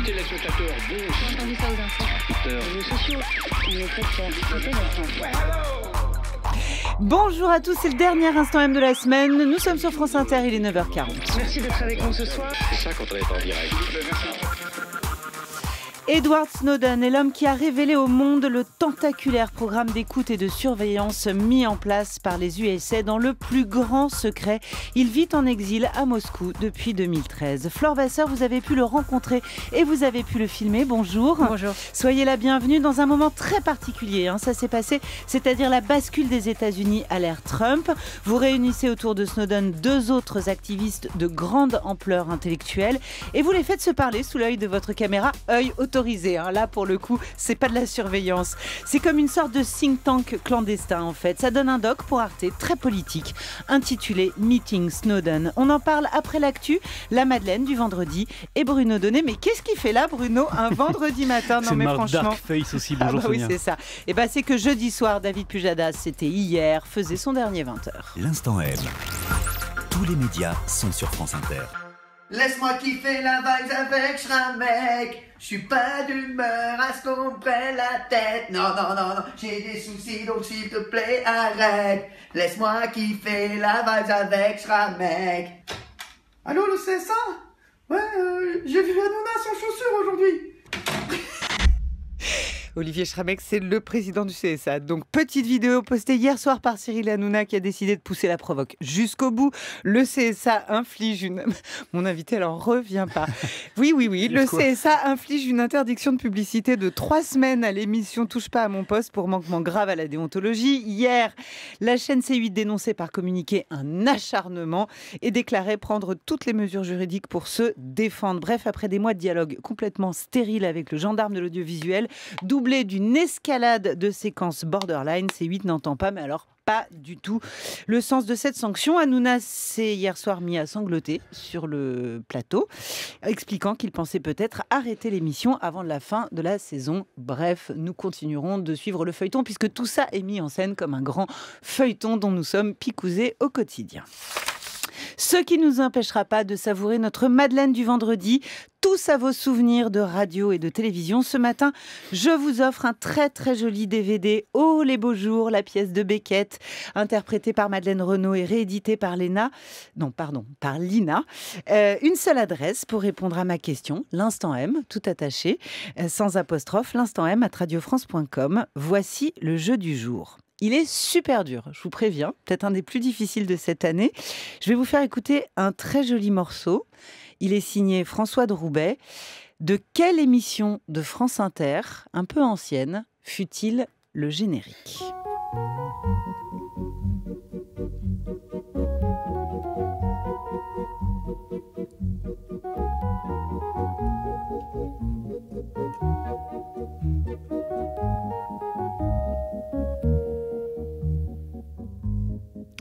Amis téléspectateurs, bonjour. J'ai entendu ça aux infos. Les réseaux sociaux, on est très fiers. C'est notre Bonjour à tous, c'est le dernier instant M de la semaine. Nous sommes sur France Inter, il est 9h40. Merci d'être avec nous ce soir. C'est ça quand on est en direct. Edward Snowden est l'homme qui a révélé au monde le tentaculaire programme d'écoute et de surveillance mis en place par les USA dans le plus grand secret. Il vit en exil à Moscou depuis 2013. Flore Vasseur, vous avez pu le rencontrer et vous avez pu le filmer. Bonjour. Bonjour. Soyez la bienvenue dans un moment très particulier. hein. Ça s'est passé, c'est-à-dire la bascule des États-Unis à l'ère Trump. Vous réunissez autour de Snowden deux autres activistes de grande ampleur intellectuelle et vous les faites se parler sous l'œil de votre caméra, œil autorisé. hein. Là, pour le coup, c'est pas de la surveillance. C'est comme une sorte de think tank clandestin en fait. Ça donne un doc pour Arte très politique, intitulé Meeting Snowden. On en parle après l'actu, la Madeleine du vendredi et Bruno Donnet. Mais qu'est-ce qu'il fait là, Bruno, un vendredi matin? Non, C'est mais franchement. Darkface aussi, Ah bonjour bah oui, c'est ça. Et bah c'est que jeudi soir, David Pujadas, c'était hier, faisait son dernier 20h. L'instant M. Tous les médias sont sur France Inter. Laisse-moi kiffer la vibe avec Schramek. Je suis pas d'humeur à ce qu'on la tête. Non, non, non, non, j'ai des soucis donc s'il te plaît arrête. Laisse-moi kiffer la vibe avec Schramek. Allô, le CSA Ouais, euh, j'ai vu Hanouna sans chaussures aujourd'hui. Olivier Schramek, c'est le président du CSA. Donc, petite vidéo postée hier soir par Cyril Hanouna qui a décidé de pousser la provoque jusqu'au bout. Le CSA inflige une. Mon invité, alors, revient pas. Oui, oui, oui. Le CSA inflige une interdiction de publicité de trois semaines à l'émission Touche pas à mon poste pour manquement grave à la déontologie. Hier, la chaîne C8 dénonçait par communiqué un acharnement et déclarait prendre toutes les mesures juridiques pour se défendre. Bref, après des mois de dialogue complètement stérile avec le gendarme de l'audiovisuel, doublé d'une escalade de séquences borderline, C8 n'entend pas, mais alors pas du tout le sens de cette sanction. Hanouna s'est hier soir mis à sangloter sur le plateau, expliquant qu'il pensait peut-être arrêter l'émission avant la fin de la saison. Bref, nous continuerons de suivre le feuilleton puisque tout ça est mis en scène comme un grand feuilleton dont nous sommes picousés au quotidien. Ce qui ne nous empêchera pas de savourer notre Madeleine du vendredi, tous à vos souvenirs de radio et de télévision. Ce matin, je vous offre un très très joli DVD, Oh les beaux jours, la pièce de Beckett, interprétée par Madeleine Renaud et rééditée par Léna, non pardon, par Lina. Euh, une seule adresse pour répondre à ma question, l'instant M, tout attaché, euh, sans apostrophe, l'instant M à radiofrance.com. Voici le jeu du jour. Il est super dur, je vous préviens, peut-être un des plus difficiles de cette année. Je vais vous faire écouter un très joli morceau. Il est signé François de Roubaix. De quelle émission de France Inter, un peu ancienne, fut-il le générique?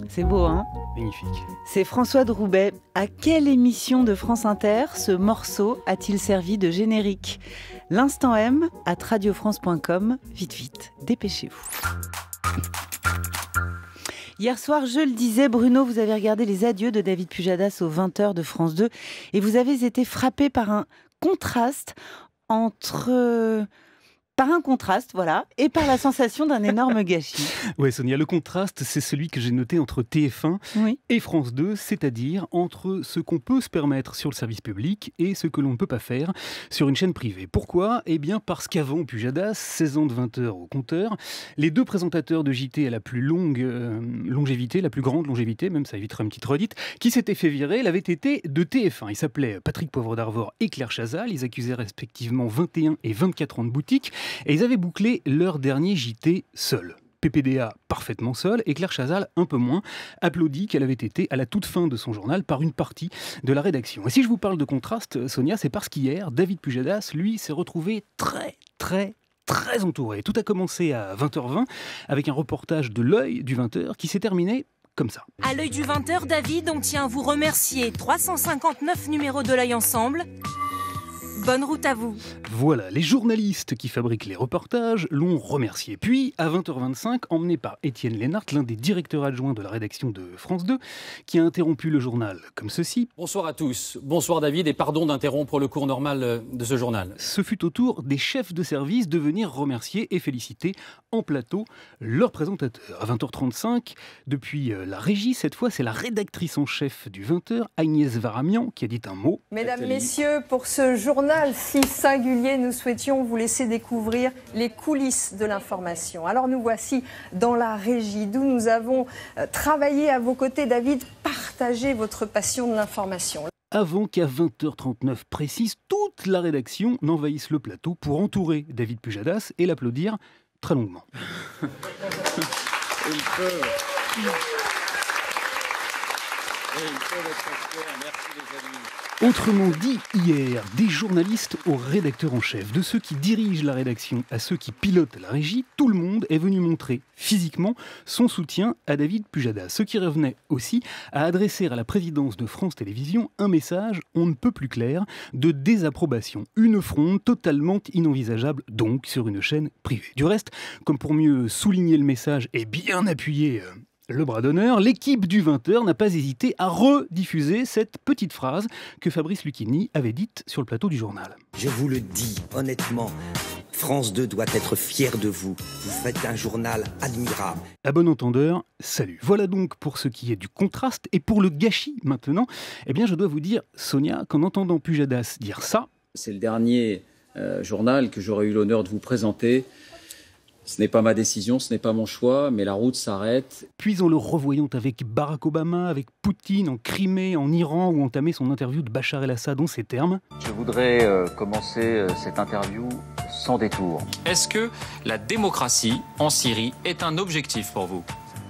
C'est beau, hein Magnifique. C'est François de Roubaix. À quelle émission de France Inter ce morceau a-t-il servi de générique L'instant M à radiofrance.com. Vite, vite, dépêchez-vous. Hier soir, je le disais, Bruno, vous avez regardé les adieux de David Pujadas aux 20h de France 2 et vous avez été frappé par un contraste entre... Par un contraste, voilà, et par la sensation d'un énorme gâchis. Ouais, Sonia, le contraste, c'est celui que j'ai noté entre TF1 Oui. et France 2, c'est-à-dire entre ce qu'on peut se permettre sur le service public et ce que l'on ne peut pas faire sur une chaîne privée. Pourquoi? Eh bien parce qu'avant Pujadas, 16 ans de 20 heures au compteur, les deux présentateurs de JT à la plus longue euh, longévité, la plus grande longévité, même ça évitera une petite redite, qui s'étaient fait virer, l'avaient été de TF1. Ils s'appelaient Patrick Poivre d'Arvor et Claire Chazal. Ils accusaient respectivement 21 et 24 ans de boutique et ils avaient bouclé leur dernier JT seul. PPDA parfaitement seul et Claire Chazal un peu moins, applaudit qu'elle avait été à la toute fin de son journal par une partie de la rédaction. Et si je vous parle de contraste, Sonia, c'est parce qu'hier, David Pujadas, lui, s'est retrouvé très, très, très entouré. Tout a commencé à 20h20 avec un reportage de l'œil du 20h qui s'est terminé comme ça. À l'œil du 20h, David, on tient à vous remercier. 359 numéros de l'œil ensemble. Bonne route à vous. Voilà, les journalistes qui fabriquent les reportages l'ont remercié. Puis, à 20h25, emmené par Étienne Lénart, l'un des directeurs adjoints de la rédaction de France 2, qui a interrompu le journal comme ceci. Bonsoir à tous. Bonsoir David et pardon d'interrompre le cours normal euh, de ce journal. Ce fut au tour des chefs de service de venir remercier et féliciter en plateau leur présentateur. À 20h35, depuis euh, la régie, cette fois, c'est la rédactrice en chef du 20h, Agnès Varamian, qui a dit un mot. Mesdames, Messieurs, pour ce journal si singulier, nous souhaitions vous laisser découvrir les coulisses de l'information. Alors nous voici dans la régie d'où nous avons euh, travaillé à vos côtés. David, partagez votre passion de l'information. Avant qu'à 20h39 précise, toute la rédaction n'envahisse le plateau pour entourer David Pujadas et l'applaudir très longuement. Autrement dit, hier, des journalistes aux rédacteurs en chef, de ceux qui dirigent la rédaction à ceux qui pilotent la régie, tout le monde est venu montrer physiquement son soutien à David Pujadas. Ce qui revenait aussi à adresser à la présidence de France Télévisions un message on ne peut plus clair de désapprobation. Une fronde totalement inenvisageable donc sur une chaîne privée. Du reste, comme pour mieux souligner le message et bien appuyer euh, le bras d'honneur, l'équipe du 20h n'a pas hésité à rediffuser cette petite phrase que Fabrice Lucchini avait dite sur le plateau du journal. Je vous le dis honnêtement, France 2 doit être fière de vous. Vous faites un journal admirable. À bon entendeur, salut. Voilà donc pour ce qui est du contraste. Et pour le gâchis maintenant, eh bien je dois vous dire, Sonia, qu'en entendant Pujadas dire ça... C'est le dernier euh, journal que j'aurais eu l'honneur de vous présenter. Ce n'est pas ma décision, ce n'est pas mon choix, mais la route s'arrête. Puis en le revoyant avec Barack Obama, avec Poutine en Crimée, en Iran, où entamait son interview de Bachar el-Assad en ces termes. Je voudrais euh, commencer euh, cette interview sans détour. Est-ce que la démocratie en Syrie est un objectif pour vous?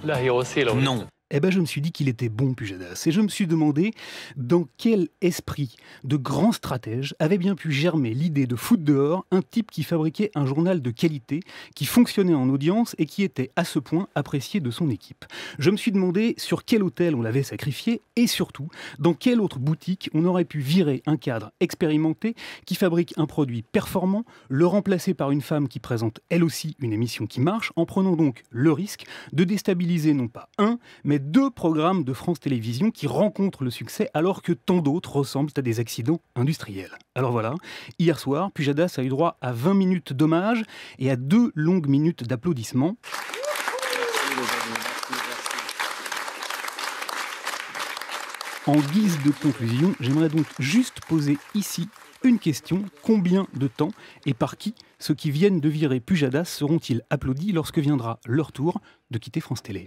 Non eh ben, je me suis dit qu'il était bon Pujadas. Et je me suis demandé dans quel esprit de grand stratège avait bien pu germer l'idée de foutre dehors un type qui fabriquait un journal de qualité, qui fonctionnait en audience et qui était à ce point apprécié de son équipe. Je me suis demandé sur quel hôtel on l'avait sacrifié et surtout dans quelle autre boutique on aurait pu virer un cadre expérimenté qui fabrique un produit performant, le remplacer par une femme qui présente elle aussi une émission qui marche, en prenant donc le risque de déstabiliser non pas un, mais deux programmes de France Télévisions qui rencontrent le succès alors que tant d'autres ressemblent à des accidents industriels. Alors voilà, hier soir, Pujadas a eu droit à 20 minutes d'hommage et à deux longues minutes d'applaudissements. En guise de conclusion, j'aimerais donc juste poser ici une question. Combien de temps et par qui ceux qui viennent de virer Pujadas seront-ils applaudis lorsque viendra leur tour de quitter France Télé?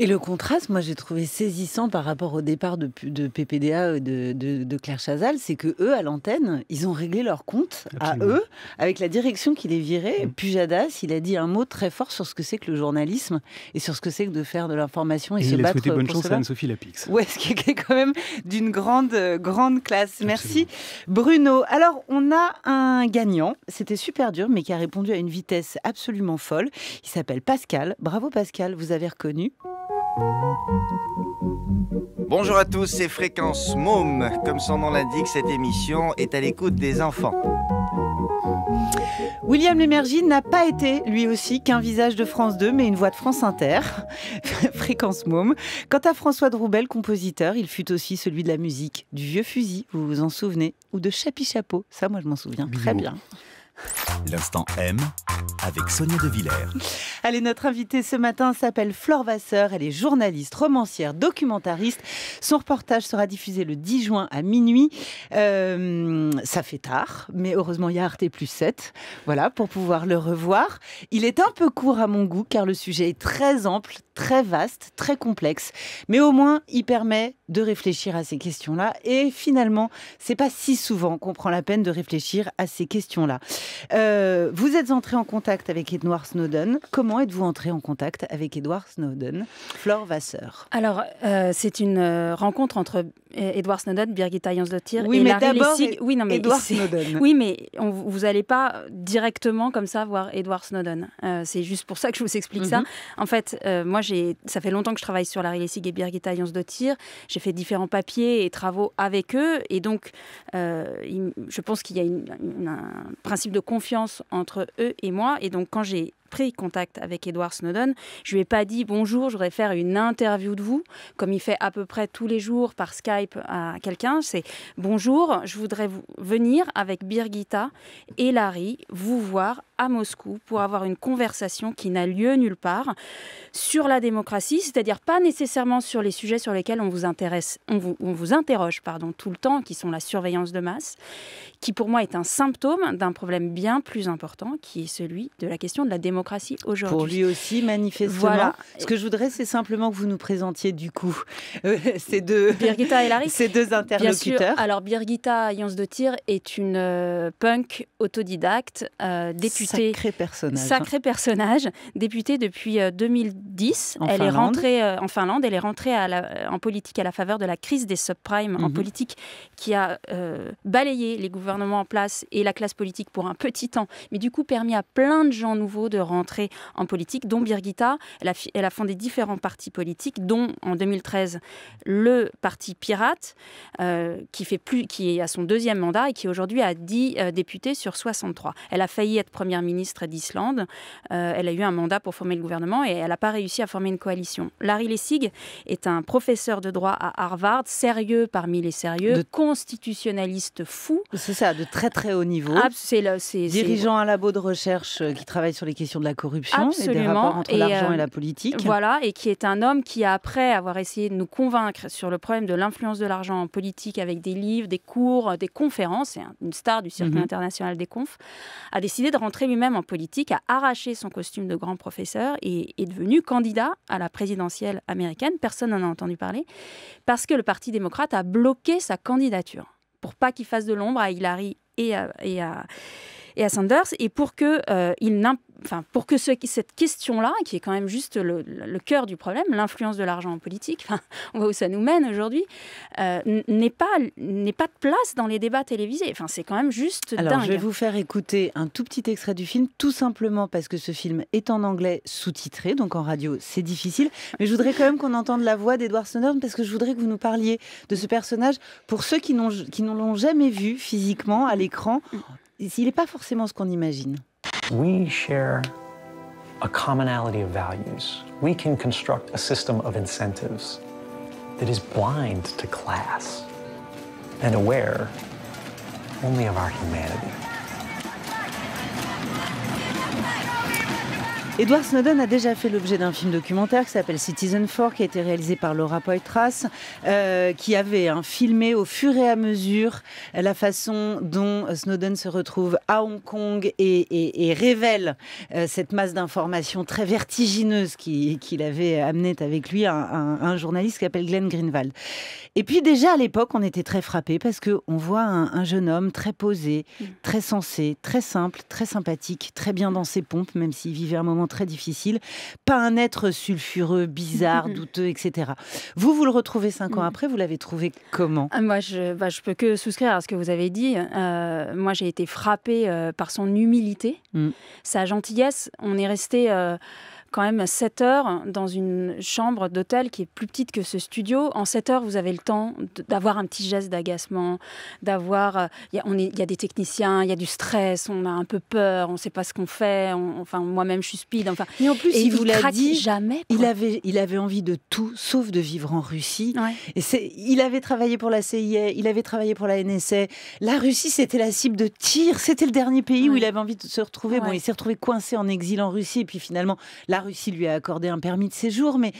Et le contraste, moi, j'ai trouvé saisissant par rapport au départ de, de PPDA euh, de, de, Claire Chazal, c'est que eux, à l'antenne, ils ont réglé leur compte à eux, avec la direction qui les virait. Mm. Pujadas, il a dit un mot très fort sur ce que c'est que le journalisme et sur ce que c'est que de faire de l'information et, se il battre. a souhaité bonne chance à Anne-Sophie Lapix. Ouais, ce qui est quand même d'une grande, euh, grande classe. Merci, Bruno. Alors, on a un gagnant. C'était super dur, mais qui a répondu à une vitesse absolument folle. Il s'appelle Pascal. Bravo, Pascal. Vous avez reconnu. Bonjour à tous, c'est Fréquence Môme. Comme son nom l'indique, cette émission est à l'écoute des enfants. William Lémergie n'a pas été, lui aussi, qu'un visage de France 2, mais une voix de France Inter. Fréquence Môme. Quant à François Droubel, compositeur, il fut aussi celui de la musique, du vieux fusil, vous vous en souvenez, ou de Chapi Chapeau. Ça, moi, je m'en souviens très bien. L'instant M avec Sonia De Villers. Allez, notre invitée ce matin s'appelle Flore Vasseur. Elle est journaliste, romancière, documentariste. Son reportage sera diffusé le 10 juin à minuit. Euh, ça fait tard, mais heureusement, il y a Arte plus 7. Voilà, pour pouvoir le revoir. Il est un peu court à mon goût car le sujet est très ample, très vaste, très complexe. Mais au moins, il permet de réfléchir à ces questions-là. Et finalement, c'est pas si souvent qu'on prend la peine de réfléchir à ces questions-là. Euh, vous êtes entré en contact avec Edward Snowden. Comment êtes-vous entré en contact avec Edward Snowden Flore Vasseur? Alors, euh, c'est une euh, rencontre entre euh, Edward Snowden, Birgitta Jansdottir Oui, et mais Larry Lessig. Oui, non, mais Edward Snowden. Oui, mais on- vous n'allez pas directement comme ça voir Edward Snowden. Euh, c'est juste pour ça que je vous explique ça. Mhm. En fait, euh, moi, ça fait longtemps que je travaille sur Larry Lessig et Birgitta Jansdottir. J'ai fait différents papiers et travaux avec eux. Et donc, euh, il- je pense qu'il y a une- une- un principe de confiance entre eux et moi. Et donc, quand j'ai pris contact avec Edward Snowden, je lui ai pas dit bonjour, je voudrais faire une interview de vous, comme il fait à peu près tous les jours par Skype à quelqu'un. C'est bonjour, je voudrais vous venir avec Birgitta et Larry vous voir à Moscou pour avoir une conversation qui n'a lieu nulle part sur la démocratie, c'est-à-dire pas nécessairement sur les sujets sur lesquels on vous intéresse, on vous, on vous interroge pardon tout le temps, qui sont la surveillance de masse, qui pour moi est un symptôme d'un problème bien plus important, qui est celui de la question de la démocratie aujourd'hui. Pour lui aussi, manifestement. Voilà. Ce que je voudrais, c'est simplement que vous nous présentiez du coup euh, ces deux, Birgitta et Larry ces deux Bien sûr. interlocuteurs. Alors Birgitta Jansdottir est une euh, punk autodidacte, euh, députée. Sacré personnage. hein. Sacré personnage, députée depuis euh, 2010. En elle est rentrée euh, en Finlande. Elle est rentrée à la- en politique à la faveur de la crise des subprimes en Mhm. politique qui a euh, balayé les gouvernements en place et la classe politique pour un petit temps, mais du coup permis à plein de gens nouveaux de rentrer en politique, dont Birgitta. Elle a, fi- elle a fondé différents partis politiques, dont en 2013 le parti Pirate, euh, qui, fait plus, qui est à son deuxième mandat et qui aujourd'hui a 10 euh, députés sur 63. Elle a failli être première ministre d'Islande. Euh, elle a eu un mandat pour former le gouvernement et elle n'a pas réussi à former une coalition. Larry Lessig est un professeur de droit à Harvard, sérieux parmi les sérieux, De- constitutionnaliste fou. C'est ça, de très très haut niveau. Ah, c'est Dirigeant un labo de recherche euh, qui travaille sur les questions de la corruption et des Absolument. rapports entre Et, l'argent euh, et la politique. Voilà, et qui est un homme qui, après avoir essayé de nous convaincre sur le problème de l'influence de l'argent en politique avec des livres, des cours, des conférences, c'est un- une star du circuit Mhm. international des confs, a décidé de rentrer lui-même en politique, a arraché son costume de grand professeur et est devenu candidat à la présidentielle américaine. Personne n'en a entendu parler, parce que le Parti démocrate a bloqué sa candidature pour pas qu'il fasse de l'ombre à Hillary et à, et à- et à Sanders, et pour que, euh, il n'im- enfin, pour que ce- cette question-là, qui est quand même juste le, le cœur du problème, l'influence de l'argent en politique, enfin, on voit où ça nous mène aujourd'hui, euh, n- n'ait pas, pas de place dans les débats télévisés. Enfin, c'est quand même juste Alors, dingue. je vais vous faire écouter un tout petit extrait du film, tout simplement parce que ce film est en anglais sous-titré, donc en radio, c'est difficile. Mais je voudrais quand même qu'on entende la voix d'Edward Snowden parce que je voudrais que vous nous parliez de ce personnage pour ceux qui n'ont qui ne l'ont jamais vu physiquement à l'écran. Il n'est pas forcément ce qu'on imagine. We share a commonality of values. We can construct a system of incentives that is blind to class and aware only of our humanity. Edward Snowden a déjà fait l'objet d'un film documentaire qui s'appelle Citizen 4, qui a été réalisé par Laura Poitras, euh, qui avait hein, filmé au fur et à mesure la façon dont Snowden se retrouve à Hong Kong et, et- et révèle euh, cette masse d'informations très vertigineuse qui- qu'il avait amenée avec lui un, un- un journaliste qui s'appelle Glenn Greenwald. Et puis déjà à l'époque, on était très frappés parce que on voit un, un jeune homme très posé, très sensé, très simple, très sympathique, très bien dans ses pompes, même s'il vivait un moment très difficile. Pas un être sulfureux, bizarre, douteux, etc. Vous, vous le retrouvez cinq ans après. Vous l'avez trouvé comment? Ah, Moi, je, bah, je peux que souscrire à ce que vous avez dit. Euh, moi, j'ai été frappée euh, par son humilité, Mm. sa gentillesse. On est resté euh, quand même 7 heures dans une chambre d'hôtel qui est plus petite que ce studio. En 7 heures, vous avez le temps d'avoir un petit geste d'agacement, d'avoir... euh, Il y, a- y des techniciens, il y a du stress, on a un peu peur, on ne sait pas ce qu'on fait. on- enfin, moi-même, je suis speed. Enfin, Et en plus, et il vous l'a dit, jamais. Il avait, il avait envie de tout, sauf de vivre en Russie. Ouais. Et c'est, il avait travaillé pour la CIA, il avait travaillé pour la NSA. La Russie, c'était la cible de tir. C'était le dernier pays où il avait envie de se retrouver. Bon, il s'est retrouvé coincé en exil en Russie. Et puis finalement, la Russie lui a accordé un permis de séjour. Mais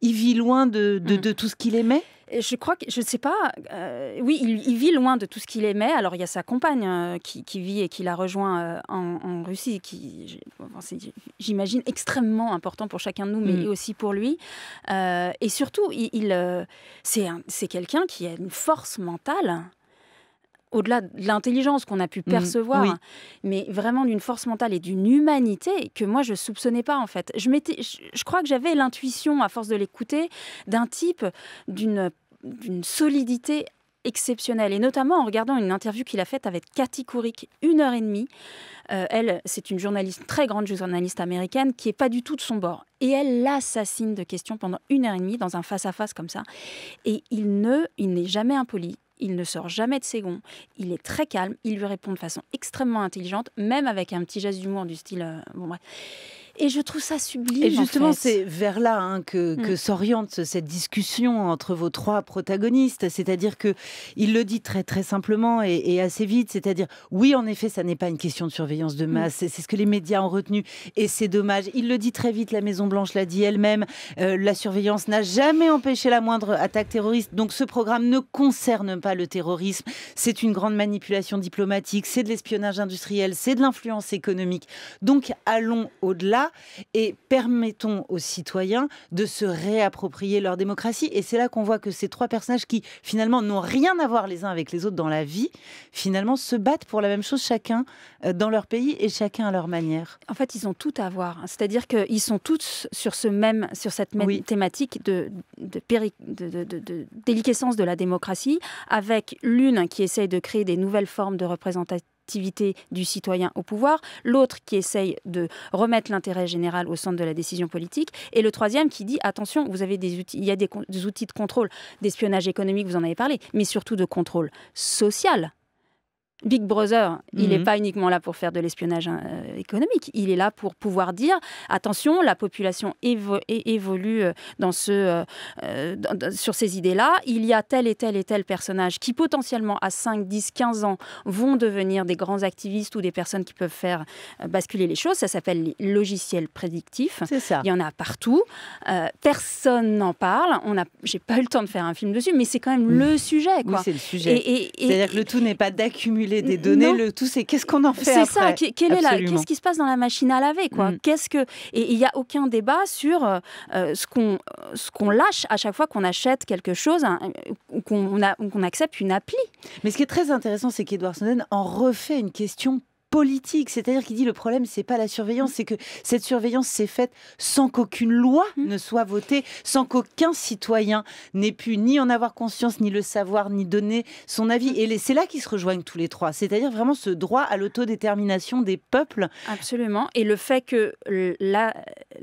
il vit loin de, de, Mm. de tout ce qu'il aimait? Je crois que, je ne sais pas, euh, oui, il, il vit loin de tout ce qu'il aimait. Alors, il y a sa compagne euh, qui, qui vit et qui l'a rejoint euh, en, en Russie, qui, j'imagine, extrêmement important pour chacun de nous, mais Mm. aussi pour lui. Et surtout, il, c'est quelqu'un qui a une force mentale au-delà de l'intelligence qu'on a pu Mhm, percevoir, oui. mais vraiment d'une force mentale et d'une humanité que moi je soupçonnais pas en fait. Je, m'étais, je, je crois que j'avais l'intuition, à force de l'écouter, d'un type d'une, d'une solidité exceptionnelle, et notamment en regardant une interview qu'il a faite avec Cathy Couric, une heure et demie. Euh, elle, c'est une journaliste, très grande journaliste américaine, qui est pas du tout de son bord. Et elle l'assassine de questions pendant une heure et demie dans un face-à-face comme ça. Et il ne, il n'est jamais impoli. Il ne sort jamais de ses gonds. Il est très calme. Il lui répond de façon extrêmement intelligente, même avec un petit geste d'humour du style. euh. Et je trouve ça sublime. Et justement, en fait. c'est vers là hein, que, que Mm. s'oriente cette discussion entre vos trois protagonistes. C'est-à-dire que il le dit très très simplement et, et assez vite. C'est-à-dire, oui, en effet, ça n'est pas une question de surveillance de masse. C'est c'est ce que les médias ont retenu et c'est dommage. Il le dit très vite. La Maison Blanche l'a dit elle-même. Euh, la surveillance n'a jamais empêché la moindre attaque terroriste. Donc, ce programme ne concerne pas le terrorisme. C'est une grande manipulation diplomatique. C'est de l'espionnage industriel. C'est de l'influence économique. Donc, allons au-delà et permettons aux citoyens de se réapproprier leur démocratie. Et c'est là qu'on voit que ces trois personnages qui finalement n'ont rien à voir les uns avec les autres dans la vie, finalement se battent pour la même chose chacun euh, dans leur pays et chacun à leur manière. En fait, ils ont tout à voir. C'est-à-dire qu'ils sont tous sur, ce même, sur cette même Oui. thématique de, de, péri- de- de- de- de déliquescence de la démocratie, avec l'une qui essaye de créer des nouvelles formes de représentation du citoyen au pouvoir, l'autre qui essaye de remettre l'intérêt général au centre de la décision politique, et le troisième qui dit attention, vous avez des il y a des outils de contrôle, d'espionnage économique, vous en avez parlé, mais surtout de contrôle social. Big Brother, il n'est Mhm. pas uniquement là pour faire de l'espionnage euh, économique, il est là pour pouvoir dire attention, la population évo- évolue euh, dans ce, euh, dans- sur ces idées-là. Il y a tel et tel et tel personnage qui potentiellement à 5, 10, 15 ans vont devenir des grands activistes ou des personnes qui peuvent faire euh, basculer les choses. Ça s'appelle les logiciels prédictifs. Ça. Il y en a partout. Personne n'en parle. On a, j'ai pas eu le temps de faire un film dessus, mais c'est quand même le sujet. Oui, c'est le sujet. Et- et- et- C'est-à-dire que le tout n'est pas d'accumuler des données, Non. le tout c'est qu'est-ce qu'on en fait C'est ça, qu'est-ce qui se passe dans la machine à laver quoi Mm. Qu'est-ce que et il n'y a aucun débat sur euh, euh, ce qu'on ce qu'on lâche à chaque fois qu'on achète quelque chose hein, ou qu'on a- ou qu'on accepte une appli. Mais ce qui est très intéressant, c'est qu'Edward Snowden en refait une question politique, c'est-à-dire qu'il dit le problème c'est pas la surveillance, c'est que cette surveillance s'est faite sans qu'aucune loi ne soit votée, sans qu'aucun citoyen n'ait pu ni en avoir conscience, ni le savoir, ni donner son avis. Et les- c'est là qu'ils se rejoignent tous les trois, c'est-à-dire vraiment ce droit à l'autodétermination des peuples. Absolument. Et le fait que la,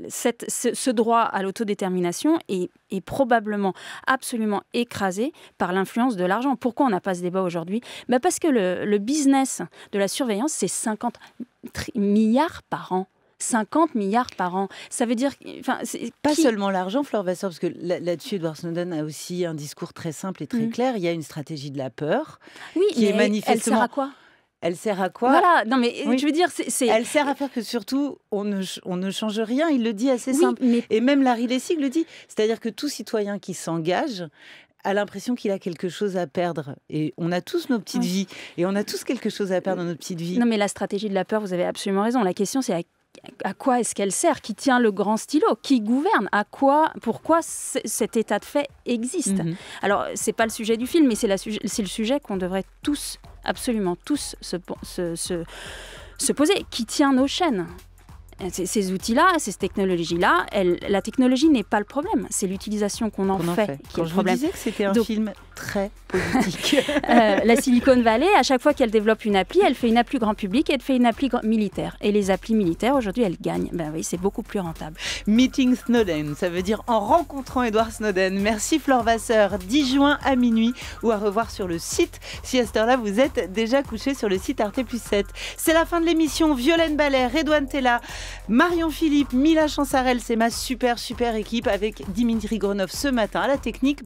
cette, ce, ce droit à l'autodétermination est, est probablement absolument écrasé par l'influence de l'argent. Pourquoi on n'a pas ce débat aujourd'hui? Ben Parce que le, le business de la surveillance, c'est 50 tri- milliards par an. 50 milliards par an. Ça veut dire. Enfin, Pas qui- seulement l'argent, Fleur Vasseur, parce que là- là-dessus, Edward Snowden a aussi un discours très simple et très Mm. clair. Il y a une stratégie de la peur Oui, qui mais est manifestement. elle sert à quoi? Elle sert à quoi? Voilà, non mais Oui. je veux dire, c'est. Elle sert à faire que surtout, on ne, ch- on ne change rien. Il le dit assez Oui, simple. mais- Et même Larry Lessig le dit. C'est-à-dire que tout citoyen qui s'engage a l'impression qu'il a quelque chose à perdre. Et on a tous nos petites Oui. vies. Et on a tous quelque chose à perdre dans nos petites vies. Non, mais la stratégie de la peur, vous avez absolument raison. La question, c'est à, à quoi est-ce qu'elle sert Qui tient le grand stylo Qui gouverne À quoi Pourquoi cet état de fait existe Mhm. Alors, c'est pas le sujet du film, mais c'est le sujet qu'on devrait tous, absolument tous, se, po- se, se- se poser. Qui tient nos chaînes? Ces, ces outils-là, ces technologies-là, la technologie n'est pas le problème, c'est l'utilisation qu'on en, fait, qui Quand est le je vous disais que c'était un Donc- film très politique. Euh, la Silicon Valley, à chaque fois qu'elle développe une appli, elle fait une appli grand public et elle fait une appli militaire. Et les applis militaires, aujourd'hui, elles gagnent. Ben oui, c'est beaucoup plus rentable. Meeting Snowden, ça veut dire en rencontrant Edward Snowden. Merci Flore Vasseur, 10 juin à minuit ou à revoir sur le site si à cette heure-là vous êtes déjà couché sur le site Arte plus 7. C'est la fin de l'émission. Violaine Ballet, Redouane Tella, Marion Philippe, Mila Chansarel, c'est ma super super équipe avec Dimitri Gronov ce matin à la technique.